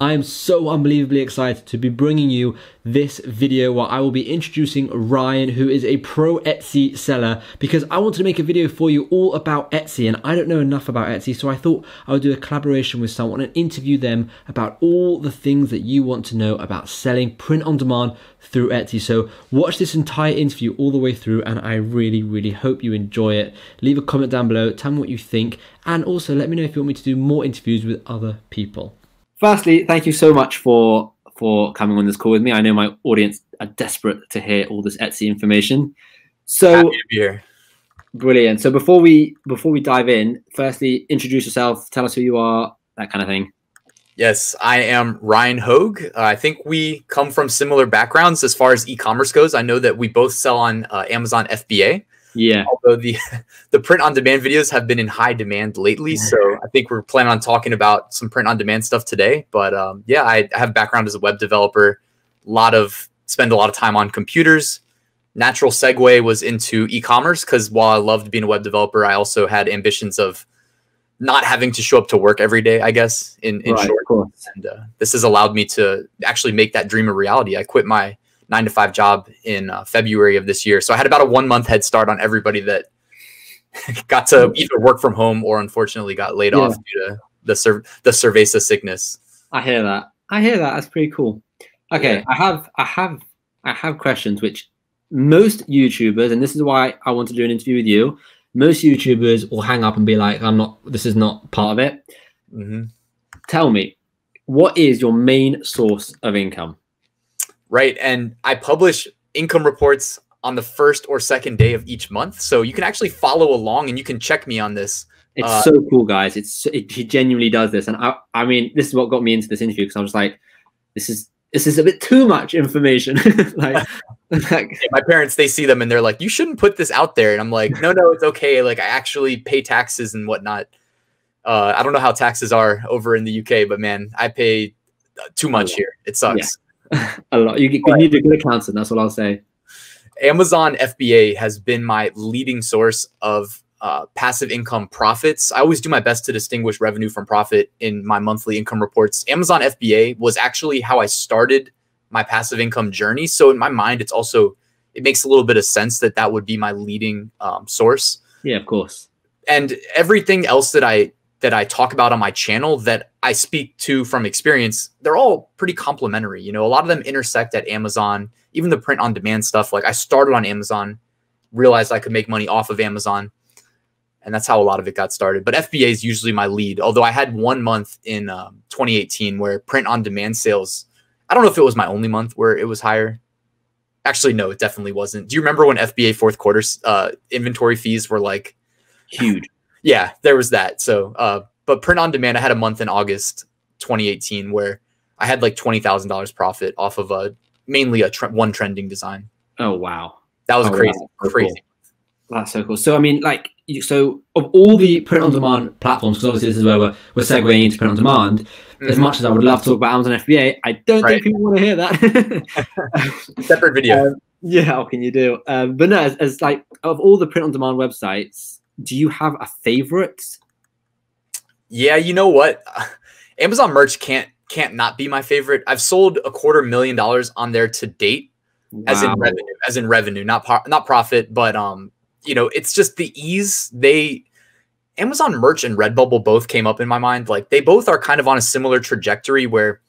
I am so unbelievably excited to be bringing you this video where I will be introducing Ryan, who is a pro Etsy seller, because I wanted to make a video for you all about Etsy, and I don't know enough about Etsy, so I thought I would do a collaboration with someone and interview them about all the things that you want to know about selling print on demand through Etsy. So watch this entire interview all the way through, and I really, really hope you enjoy it. Leave a comment down below, tell me what you think, and also let me know if you want me to do more interviews with other people firstly, thank you so much for for coming on this call with me. I know my audience are desperate to hear all this Etsy information. So brilliant. So before we before we dive in, firstly, introduce yourself, tell us who you are, that kind of thing. Yes, I am Ryan Hogue. Uh, I think we come from similar backgrounds as far as e-commerce goes. I know that we both sell on uh, Amazon FBA. Yeah. Although the the print on demand videos have been in high demand lately, so I think we're planning on talking about some print on demand stuff today. But um, yeah, I, I have background as a web developer. A lot of spend a lot of time on computers. Natural segue was into e-commerce because while I loved being a web developer, I also had ambitions of not having to show up to work every day. I guess in in right, short, and uh, this has allowed me to actually make that dream a reality. I quit my nine to five job in uh, February of this year. So I had about a one month head start on everybody that got to either work from home or unfortunately got laid yeah. off due to the Cer- the cerveza sickness. I hear that. I hear that. That's pretty cool. Okay, yeah. I have I have I have questions which most YouTubers, and this is why I want to do an interview with you. Most YouTubers will hang up and be like, "I'm not. This is not part of it." Mm-hmm. Tell me, what is your main source of income? Right? And I publish income reports on the first or second day of each month. So you can actually follow along and you can check me on this. It's uh, so cool, guys. It's it, he genuinely does this, and I I mean this is what got me into this interview because I was like, this is this is a bit too much information. like, like my parents they see them and they're like, you shouldn't put this out there, and I'm like, no, no, it's okay. Like I actually pay taxes and whatnot. Uh, I don't know how taxes are over in the UK, but man, I pay too much here. It sucks. a lot. You, you need a good accountant. That's what I'll say. Amazon FBA has been my leading source of uh, passive income profits. I always do my best to distinguish revenue from profit in my monthly income reports. Amazon FBA was actually how I started my passive income journey. So in my mind, it's also it makes a little bit of sense that that would be my leading um, source. Yeah, of course. And everything else that I that I talk about on my channel that I speak to from experience, they're all pretty complementary. You know, a lot of them intersect at Amazon, even the print on demand stuff. Like I started on Amazon, realized I could make money off of Amazon. And that's how a lot of it got started. But FBA is usually my lead. Although I had one month in um, 2018 where print on demand sales, I don't know if it was my only month where it was higher. Actually, no, it definitely wasn't. Do you remember when FBA fourth quarter uh, inventory fees were like huge? Yeah, there was that. So, uh, but print on demand, I had a month in August 2018 where I had like twenty thousand dollars profit off of a mainly a tre- one trending design. Oh wow, that was oh, crazy, so crazy. Cool. That's so cool. So I mean, like, so of all the print on demand platforms, because obviously this is where we're, we're segueing into print on demand. Mm-hmm. As much as I would love to talk about Amazon FBA, I don't right. think people want to hear that. Separate video. Um, yeah, how can you do? Um, but no, as, as like of all the print on demand websites, do you have a favorite? Yeah, you know what? Amazon merch can't can't not be my favorite. I've sold a quarter million dollars on there to date, wow. as in revenue, as in revenue, not not profit, but um, you know, it's just the ease. They Amazon merch and Redbubble both came up in my mind. Like they both are kind of on a similar trajectory where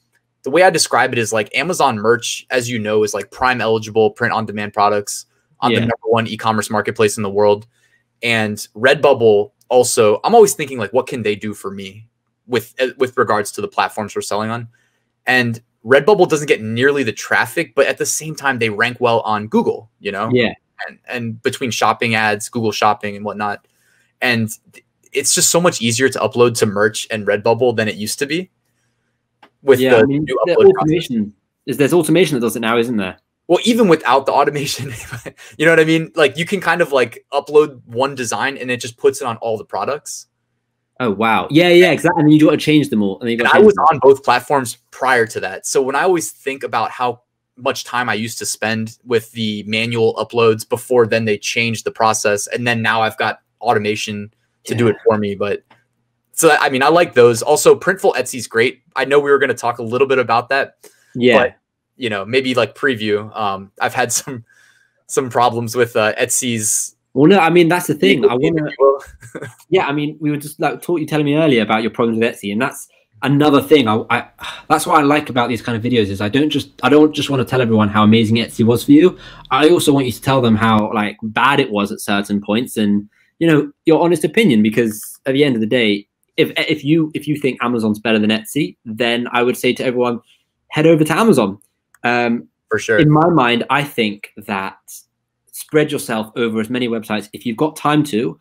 the way I describe it is like Amazon merch, as you know, is like prime eligible print on demand products on yeah. the number one e-commerce marketplace in the world. And Redbubble also, I'm always thinking like, what can they do for me with uh, with regards to the platforms we're selling on? And Redbubble doesn't get nearly the traffic, but at the same time, they rank well on Google. You know, yeah. And, and between shopping ads, Google Shopping, and whatnot, and it's just so much easier to upload to Merch and Redbubble than it used to be. With yeah, the I mean, new upload automation, is there's automation that does it now, isn't there? Well even without the automation you know what i mean like you can kind of like upload one design and it just puts it on all the products oh wow yeah yeah exactly and you got to change them all and, and i was on both platforms prior to that so when i always think about how much time i used to spend with the manual uploads before then they changed the process and then now i've got automation to yeah. do it for me but so I mean, I like those. Also, Printful Etsy's great. I know we were going to talk a little bit about that. Yeah. You know, maybe like preview. Um, I've had some some problems with uh, Etsy's. Well, no, I mean that's the thing. I want to. yeah, I mean, we were just like talk, you telling me earlier about your problems with Etsy, and that's another thing. I, I that's what I like about these kind of videos is I don't just I don't just want to tell everyone how amazing Etsy was for you. I also want you to tell them how like bad it was at certain points, and you know your honest opinion because at the end of the day, if if you if you think Amazon's better than Etsy, then I would say to everyone, head over to Amazon. Um, for sure. In my mind, I think that spread yourself over as many websites if you've got time to.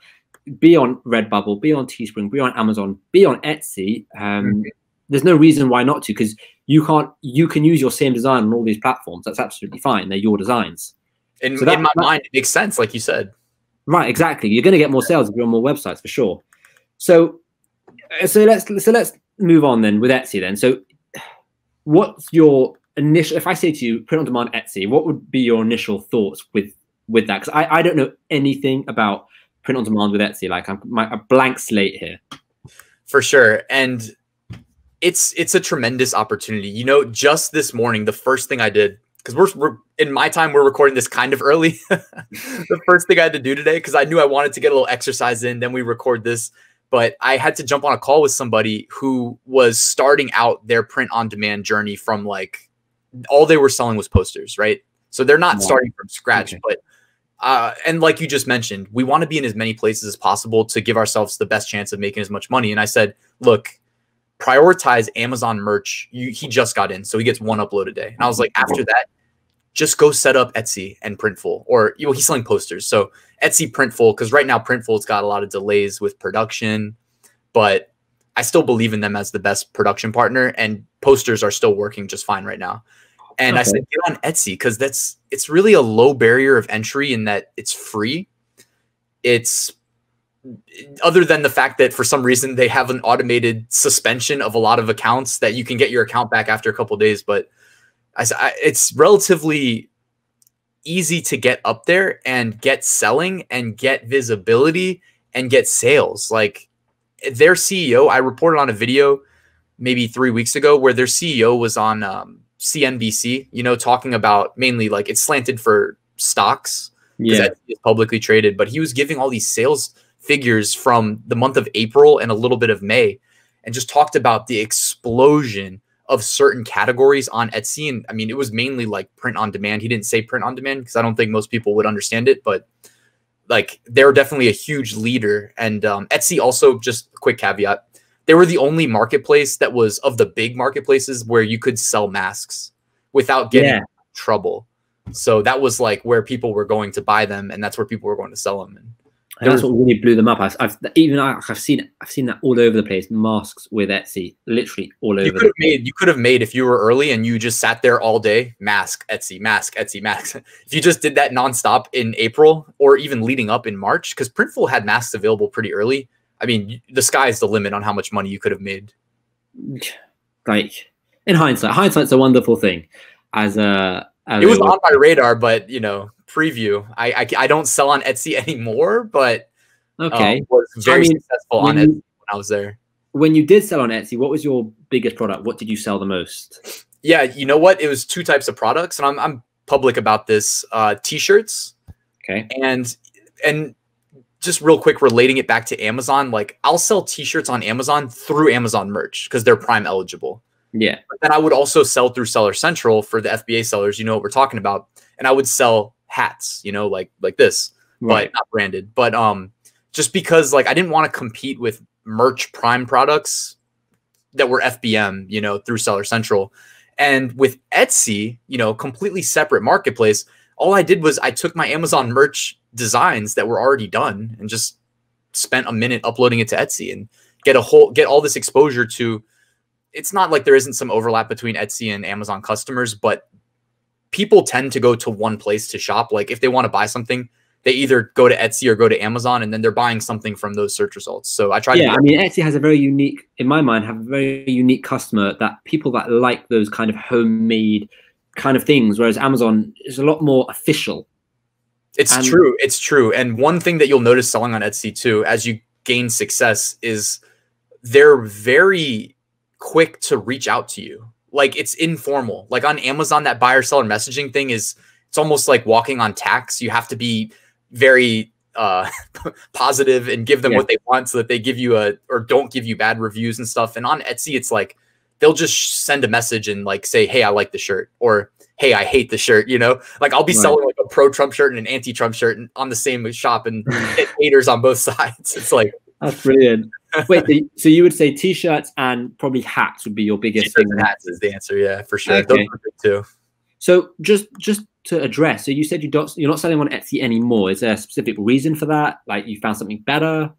Be on Redbubble, be on Teespring, be on Amazon, be on Etsy. Um, mm-hmm. There's no reason why not to, because you can't. You can use your same design on all these platforms. That's absolutely fine. They're your designs. In, so that, in my that, mind, it makes sense, like you said. Right, exactly. You're going to get more sales if you're on more websites for sure. So, so let's so let's move on then with Etsy. Then, so what's your initial if i say to you print on demand etsy what would be your initial thoughts with with that? Because I, I don't know anything about print on demand with etsy. Like i'm my, a blank slate here. For sure. And it's it's a tremendous opportunity. You know just this morning the first thing i did because we're, we're in my time we're recording this kind of early. The first thing i had to do today because i knew i wanted to get a little exercise in then we record this. But I had to jump on a call with somebody who was starting out their print on demand journey from like all they were selling was posters, right? So they're not starting from scratch, okay. but uh, and like you just mentioned, we want to be in as many places as possible to give ourselves the best chance of making as much money. And I said, look, prioritize Amazon merch. You, he just got in, so he gets one upload a day. And I was like, after that, just go set up Etsy and Printful, or you know, he's selling posters. So Etsy Printful, because right now Printful's got a lot of delays with production, but I still believe in them as the best production partner, and posters are still working just fine right now. And okay. I said, get on Etsy because that's it's really a low barrier of entry in that it's free. It's other than the fact that for some reason they have an automated suspension of a lot of accounts that you can get your account back after a couple days, but I, I, it's relatively easy to get up there and get selling and get visibility and get sales. Like their CEO, I reported on a video maybe three weeks ago where their CEO was on um, CNBC, you know, talking about mainly like it's slanted for stocks yeah. it's publicly traded, but he was giving all these sales figures from the month of April and a little bit of May and just talked about the explosion of certain categories on Etsy. And I mean, it was mainly like print on demand. He didn't say print on demand because I don't think most people would understand it, but like they're definitely a huge leader. And um, Etsy also, just a quick caveat, they were the only marketplace that was of the big marketplaces where you could sell masks without getting yeah. trouble. So that was like where people were going to buy them, and that's where people were going to sell them. And, and that's what really blew them up. I've, I've even I, have seen I've seen that all over the place. Masks with Etsy, literally all over. You could have made you could have made if you were early and you just sat there all day. Mask Etsy, mask Etsy, mask. if you just did that nonstop in April or even leading up in March, because Printful had masks available pretty early. I mean, the sky's the limit on how much money you could have made. Like in hindsight, hindsight's a wonderful thing. As a, as it was on my radar, but you know, preview. I, I, I don't sell on Etsy anymore, but okay, um, was very I mean, successful on it when I was there. When you did sell on Etsy, what was your biggest product? What did you sell the most? Yeah, you know what? It was two types of products, and I'm I'm public about this. Uh, t-shirts. Okay. And and just real quick relating it back to Amazon, like I'll sell t-shirts on Amazon through Amazon merch because they're prime eligible. Yeah. But then I would also sell through Seller Central for the FBA sellers, you know what we're talking about. And I would sell hats, you know, like like this, right. but not branded. But um just because like I didn't want to compete with merch prime products that were FBM, you know, through Seller Central. And with Etsy, you know, completely separate marketplace, all I did was I took my Amazon merch designs that were already done and just spent a minute uploading it to Etsy and get a whole get all this exposure to it's not like there isn't some overlap between Etsy and Amazon customers, but people tend to go to one place to shop. Like if they want to buy something, they either go to Etsy or go to Amazon, and then they're buying something from those search results. So I try. Yeah, I mean, Etsy has a very unique, in my mind, have a very unique customer that people that like those kind of homemade kind of things, whereas Amazon is a lot more official. It's and true. It's true. And one thing that you'll notice selling on Etsy too, as you gain success, is they're very quick to reach out to you. Like it's informal. Like on Amazon, that buyer seller messaging thing is it's almost like walking on tacks. You have to be very uh, positive and give them yeah. what they want so that they give you a or don't give you bad reviews and stuff. And on Etsy, it's like they'll just send a message and like say, "Hey, I like the shirt," or "Hey, I hate the shirt." You know, like I'll be right. selling like a pro Trump shirt and an anti Trump shirt and on the same shop and haters on both sides. It's like that's brilliant. Wait, so you would say t-shirts and probably hats would be your biggest thing? Hats is the answer, yeah, for sure. Okay. too. So just just to address, so you said you don't you're not selling on Etsy anymore. Is there a specific reason for that? Like you found something better?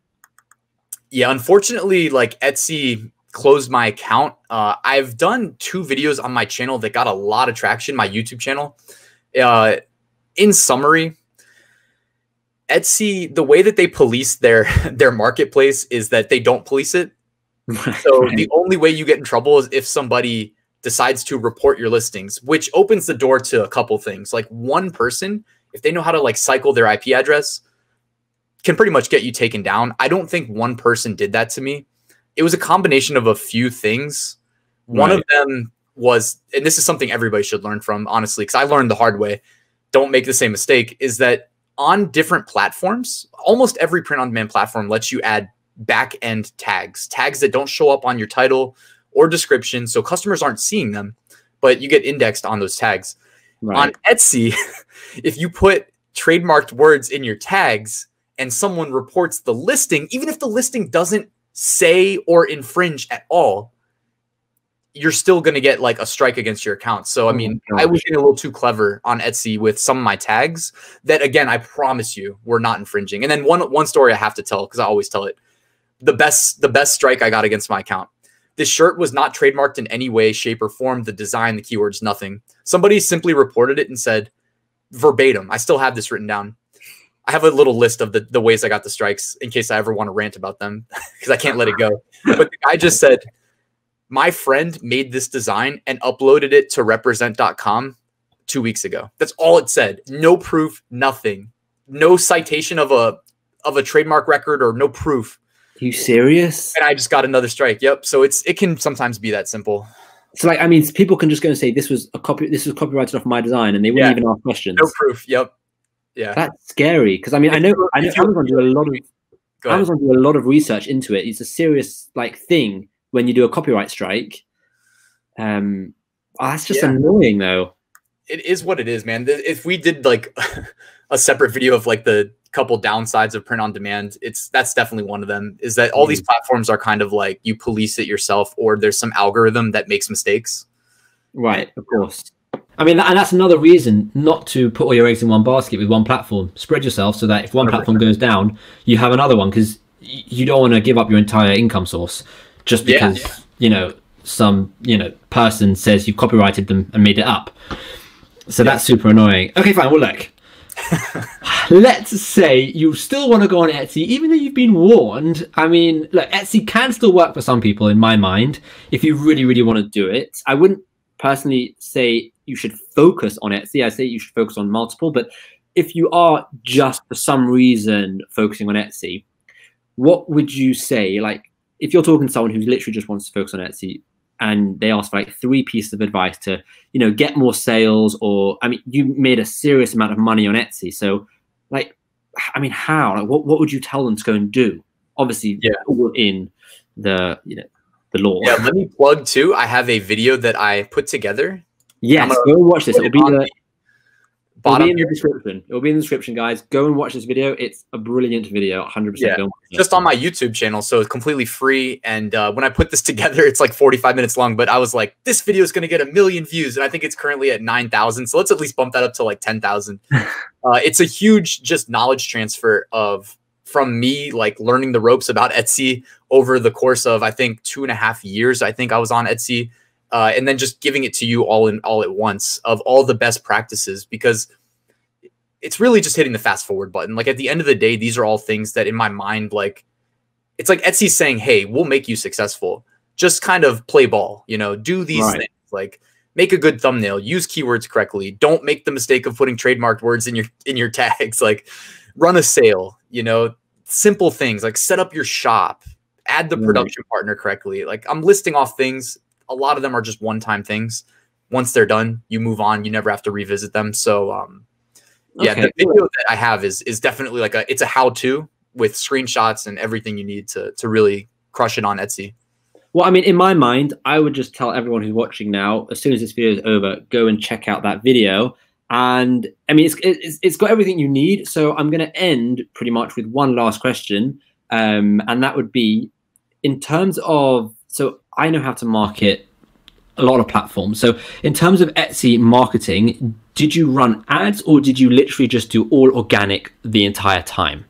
Yeah, unfortunately, like Etsy closed my account. Uh, I've done two videos on my channel that got a lot of traction. My YouTube channel. Uh, in summary, Etsy, the way that they police their their marketplace is that they don't police it. so the only way you get in trouble is if somebody decides to report your listings, which opens the door to a couple things. Like one person, if they know how to like cycle their IP address, can pretty much get you taken down. I don't think one person did that to me. It was a combination of a few things. One of them was, and this is something everybody should learn from, honestly, because I learned the hard way. Don't make the same mistake. Is that on different platforms, almost every print on demand platform lets you add back end tags, tags that don't show up on your title or description. So customers aren't seeing them, but you get indexed on those tags. Right. On Etsy, if you put trademarked words in your tags and someone reports the listing, even if the listing doesn't say or infringe at all, you're still going to get like a strike against your account. So, I oh mean, oh I was getting a little too clever on Etsy with some of my tags that, again, I promise you, were not infringing. And then one one story I have to tell because I always tell it. The best the best strike I got against my account. This shirt was not trademarked in any way, shape, or form. The design, the keywords, nothing. Somebody simply reported it and said verbatim. I still have this written down. I have a little list of the, the ways I got the strikes in case I ever want to rant about them because I can't let it go. But the guy just said my friend made this design and uploaded it to represent.com two weeks ago. That's all it said. No proof, nothing. No citation of a of a trademark record or no proof. Are you serious? And I just got another strike. Yep. So it's it can sometimes be that simple. So like I mean people can just go and say this was a copy this was copyrighted off my design and they wouldn't yeah. even ask questions. No proof. Yep. Yeah. That's scary because I mean I know I know Amazon do a lot of Amazon do a lot of research into it. It's a serious like thing when you do a copyright strike. Um, oh, that's just yeah. annoying, though. It is what it is, man. If we did like a separate video of like the couple downsides of print on demand, it's that's definitely one of them. Is that all mm. these platforms are kind of like you police it yourself, or there's some algorithm that makes mistakes. Right, of course. I mean, and that's another reason not to put all your eggs in one basket with one platform. Spread yourself so that if one platform goes down, you have another one because you don't want to give up your entire income source just because yeah. you know some you know person says you copyrighted them and made it up. So yeah. that's super annoying. Okay, fine. Well, look. Let's say you still want to go on Etsy, even though you've been warned. I mean, look, Etsy can still work for some people, in my mind, if you really, really want to do it. I wouldn't personally say you should focus on Etsy. I say you should focus on multiple, but if you are just for some reason focusing on Etsy, what would you say? Like, if you're talking to someone who literally just wants to focus on Etsy and they ask for like three pieces of advice to, you know, get more sales or I mean, you made a serious amount of money on Etsy. So like, I mean, how? Like, what, what would you tell them to go and do? Obviously, yeah. all in the, you know, the law. Yeah, let me plug too. I have a video that I put together. Yes, go watch this. It'll be the, Bottom It'll be in the description. It will be in the description, guys. Go and watch this video. It's a brilliant video. 100% yeah, just on my YouTube channel, so it's completely free. And uh, when I put this together, it's like 45 minutes long. But I was like, this video is going to get a million views, and I think it's currently at 9,000. So let's at least bump that up to like 10,000. uh, it's a huge just knowledge transfer of from me like learning the ropes about Etsy over the course of I think two and a half years. I think I was on Etsy uh, and then just giving it to you all in all at once of all the best practices because it's really just hitting the fast forward button. Like at the end of the day, these are all things that in my mind, like it's like Etsy saying, "Hey, we'll make you successful. Just kind of play ball, you know, do these right. things like." make a good thumbnail use keywords correctly don't make the mistake of putting trademarked words in your in your tags like run a sale you know simple things like set up your shop add the production right. partner correctly. Like I'm listing off things. A lot of them are just one-time things. Once they're done, you move on. You never have to revisit them. So um, yeah, okay. the video that I have is is definitely like a it's a how-to with screenshots and everything you need to to really crush it on Etsy. Well, I mean, in my mind, I would just tell everyone who's watching now, as soon as this video is over, go and check out that video. And I mean, it's it's, it's got everything you need. So I'm going to end pretty much with one last question, um, and that would be, in terms of so I know how to market a lot of platforms. So in terms of Etsy marketing, did you run ads or did you literally just do all organic the entire time?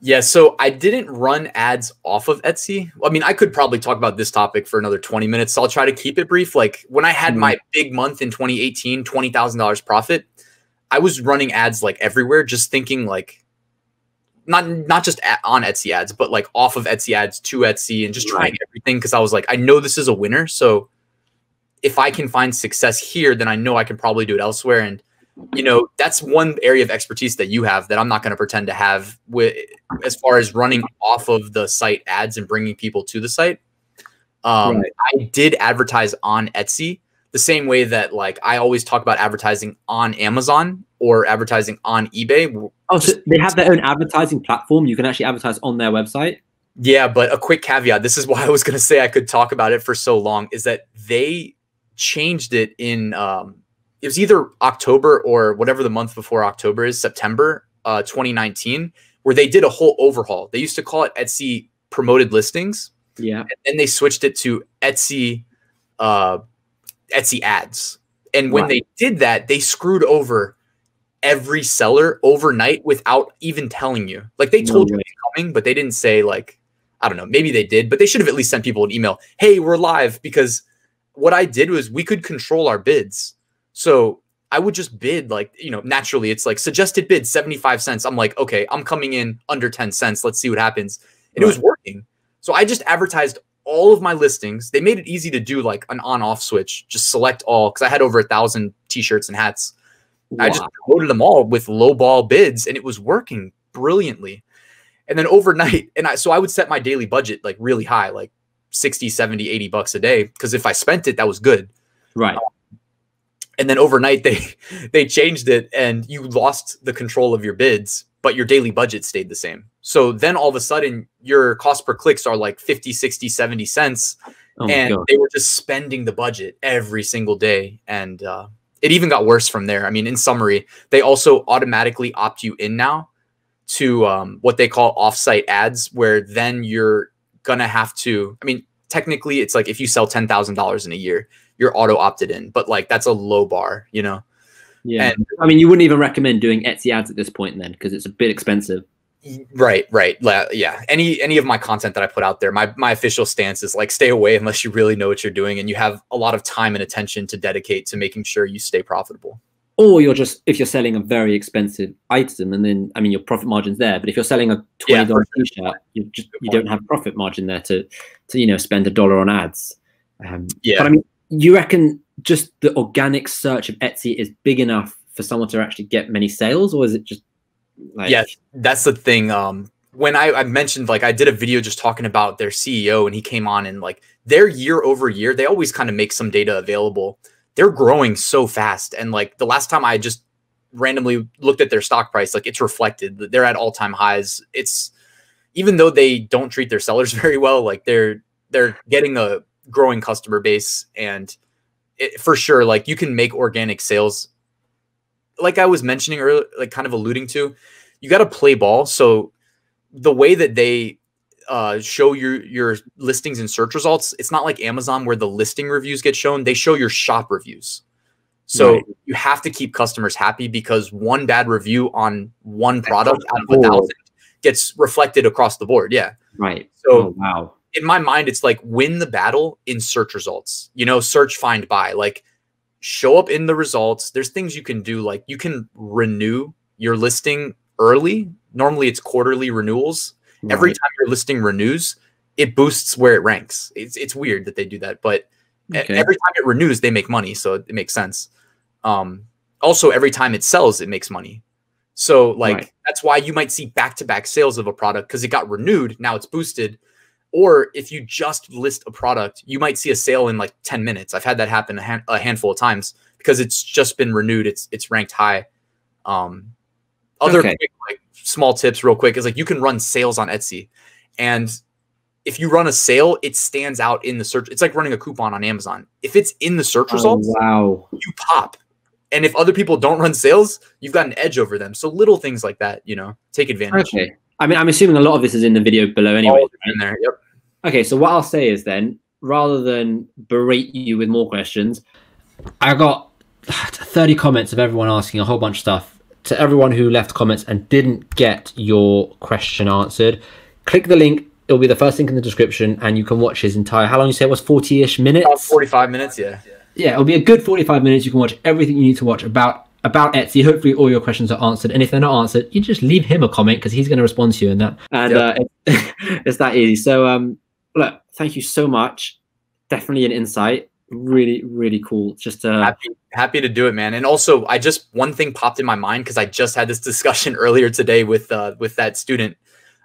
Yeah, so I didn't run ads off of Etsy. I mean, I could probably talk about this topic for another 20 minutes. So I'll try to keep it brief. Like when I had mm-hmm. my big month in 2018, $20,000 profit, I was running ads like everywhere, just thinking like not not just at, on Etsy ads, but like off of Etsy ads to Etsy and just trying right. everything because I was like, I know this is a winner. So if I can find success here, then I know I can probably do it elsewhere. And you know that's one area of expertise that you have that i'm not going to pretend to have with as far as running off of the site ads and bringing people to the site um, right. i did advertise on etsy the same way that like i always talk about advertising on amazon or advertising on ebay oh so they have their own advertising platform you can actually advertise on their website yeah but a quick caveat this is why i was going to say i could talk about it for so long is that they changed it in um, it was either October or whatever the month before October is, September uh, 2019, where they did a whole overhaul. They used to call it Etsy promoted listings. Yeah. And then they switched it to Etsy uh, Etsy ads. And when they did that, they screwed over every seller overnight without even telling you. Like they told no you coming, but they didn't say like, I don't know, maybe they did, but they should have at least sent people an email. Hey, we're live because what I did was we could control our bids. So I would just bid like, you know, naturally it's like suggested bid 75 cents. I'm like, okay, I'm coming in under 10 cents. Let's see what happens. And right. it was working. So I just advertised all of my listings. They made it easy to do like an on off switch, just select all because I had over a thousand t shirts and hats. Wow. I just promoted them all with low ball bids and it was working brilliantly. And then overnight, and I so I would set my daily budget like really high, like 60, 70, 80 bucks a day. Because if I spent it, that was good. Right. Um, and then overnight they they changed it and you lost the control of your bids but your daily budget stayed the same so then all of a sudden your cost per clicks are like 50 60 70 cents oh and God. they were just spending the budget every single day and uh, it even got worse from there i mean in summary they also automatically opt you in now to um, what they call offsite ads where then you're gonna have to i mean technically it's like if you sell $10000 in a year you're auto opted in, but like that's a low bar, you know? Yeah. And, I mean, you wouldn't even recommend doing Etsy ads at this point then because it's a bit expensive. Right, right. Yeah. Any any of my content that I put out there, my my official stance is like stay away unless you really know what you're doing and you have a lot of time and attention to dedicate to making sure you stay profitable. Or you're just if you're selling a very expensive item and then I mean your profit margin's there, but if you're selling a twenty dollar yeah, t-shirt, you just you don't have profit margin there to to you know spend a dollar on ads. Um, yeah. But I mean, you reckon just the organic search of Etsy is big enough for someone to actually get many sales, or is it just like? Yeah, that's the thing. Um, when I, I mentioned like I did a video just talking about their CEO, and he came on and like their year over year, they always kind of make some data available. They're growing so fast, and like the last time I just randomly looked at their stock price, like it's reflected. They're at all time highs. It's even though they don't treat their sellers very well, like they're they're getting a growing customer base and it, for sure like you can make organic sales. Like i was mentioning earlier like kind of alluding to you got to play ball. So the way that they uh, show your your listings and search results it's not like amazon where the listing reviews get shown. They show your shop reviews. So right. you have to keep customers happy because one bad review on one product out of a thousand gets reflected across the board. Yeah. Right. So oh, wow in my mind, it's like win the battle in search results. You know, search, find, buy. Like show up in the results. There's things you can do. Like you can renew your listing early. Normally, it's quarterly renewals. Right. Every time your listing renews, it boosts where it ranks. It's it's weird that they do that, but okay. every time it renews, they make money, so it makes sense. Um, also, every time it sells, it makes money. So like right. that's why you might see back to back sales of a product because it got renewed. Now it's boosted Or if you just list a product, you might see a sale in like 10 minutes. I've had that happen a, hand, a handful of times because it's just been renewed. It's it's ranked high. Um, other Okay. quick, like small tips, real quick, is like you can run sales on Etsy, and if you run a sale, it stands out in the search. It's like running a coupon on Amazon. If it's in the search Oh, results, wow. you pop. And if other people don't run sales, you've got an edge over them. So little things like that, you know, take advantage. Okay. I mean, I'm assuming a lot of this is in the video below anyway. Of in there. Yep. Okay, so what I'll say is then, rather than berate you with more questions, I got 30 comments of everyone asking a whole bunch of stuff. To everyone who left comments and didn't get your question answered, click the link. It'll be the first link in the description, and you can watch his entire. How long you say it was? 40 ish About minutes. 45 minutes. Yeah. Yeah, it'll be a good 45 minutes. You can watch everything you need to watch about about Etsy. Hopefully, all your questions are answered. And if they're not answered, you just leave him a comment because he's going to respond to you in that. And uh, it's, it's that easy. So, um, look, thank you so much. Definitely an insight. Really, really cool. Just uh, Happy, happy to do it, man. And also, I just one thing popped in my mind because I just had this discussion earlier today with uh, with that student.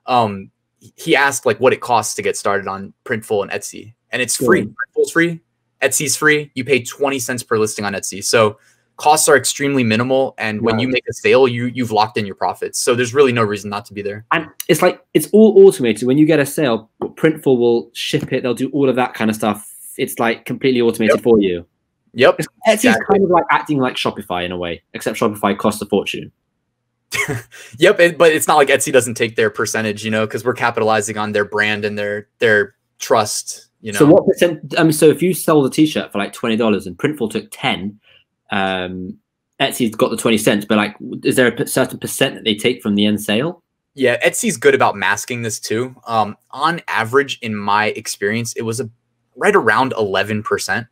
Um, he asked like what it costs to get started on Printful and Etsy, and it's free. Cool. Printful's free. Etsy's free. You pay 20 cents per listing on Etsy. So costs are extremely minimal. And when Right. you make a sale, you you've locked in your profits. So there's really no reason not to be there. and it's like it's all automated. When you get a sale, Printful will ship it. They'll do all of that kind of stuff. It's like completely automated Yep. for you. Yep. Etsy's Exactly. kind of like acting like Shopify in a way, except Shopify costs a fortune. Yep. it- but it's not like Etsy doesn't take their percentage, you know, because we're capitalizing on their brand and their their trust. You know. So what percent? I mean, so if you sell the T-shirt for like twenty dollars and Printful took ten, um, Etsy's got the twenty cents. But like, is there a certain percent that they take from the end sale? Yeah, Etsy's good about masking this too. Um, on average, in my experience, it was a right around eleven percent.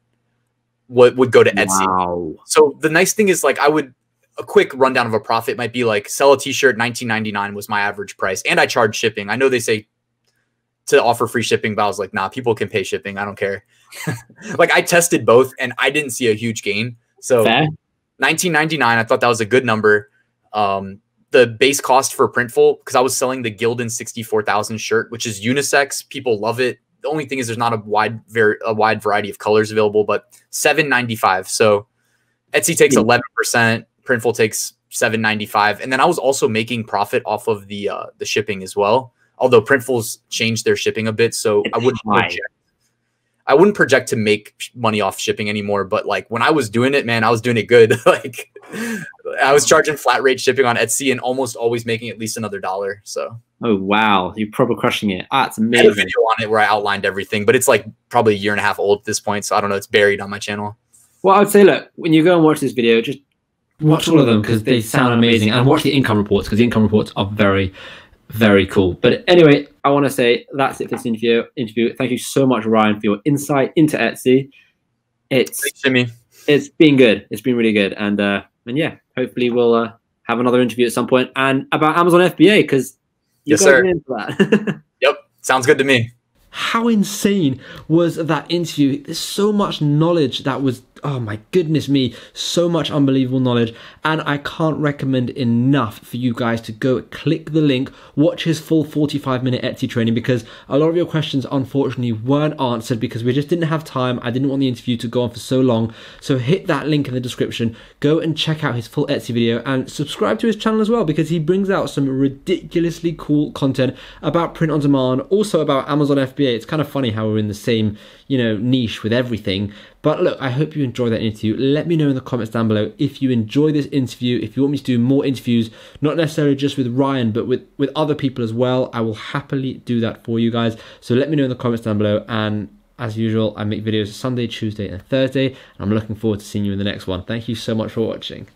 What would go to Etsy? Wow. So the nice thing is, like, I would a quick rundown of a profit might be like sell a T-shirt, nineteen ninety nine was my average price, and I charge shipping. I know they say to offer free shipping, but I was like, nah, people can pay shipping. I don't care. like I tested both, and I didn't see a huge gain. So Fair. 1999 i thought that was a good number. Um the base cost for printful because i was selling the gildan 64000 shirt which is unisex. People love it. The only thing is there's not a wide very a wide variety of colors available but 795 so etsy takes 11% printful takes 795 and then i was also making profit off of the uh the shipping as well although printful's changed their shipping a bit so i wouldn't I wouldn't project to make money off shipping anymore, but like when I was doing it, man, I was doing it good. like I was charging flat rate shipping on Etsy and almost always making at least another dollar. So Oh wow, you're probably crushing it. Ah, it's I had a amazing. video on it where I outlined everything, but it's like probably a year and a half old at this point. So I don't know. It's buried on my channel. Well, I would say, look, when you go and watch this video, just watch all of them because they sound amazing, and watch the income reports because the income reports are very, very cool. But anyway, I want to say that's it for this interview. Interview. Thank you so much, Ryan, for your insight into Etsy. It's Thanks, Shimmy. it's been good. It's been really good, and uh, and yeah, hopefully we'll uh, have another interview at some point and about Amazon FBA because you Yes, guys sir. are into that. Yep. Sounds good to me. How insane was that interview? There's so much knowledge that was, oh my goodness me, so much unbelievable knowledge. And I can't recommend enough for you guys to go click the link, watch his full 45 minute Etsy training because a lot of your questions unfortunately weren't answered because we just didn't have time. I didn't want the interview to go on for so long. So hit that link in the description, go and check out his full Etsy video and subscribe to his channel as well because he brings out some ridiculously cool content about print on demand, also about Amazon FBA. It's kind of funny how we're in the same, you know, niche with everything. But look, I hope you enjoy that interview. Let me know in the comments down below if you enjoy this interview, if you want me to do more interviews, not necessarily just with Ryan, but with, with other people as well. I will happily do that for you guys. So let me know in the comments down below. And as usual, I make videos Sunday, Tuesday, and Thursday. And I'm looking forward to seeing you in the next one. Thank you so much for watching.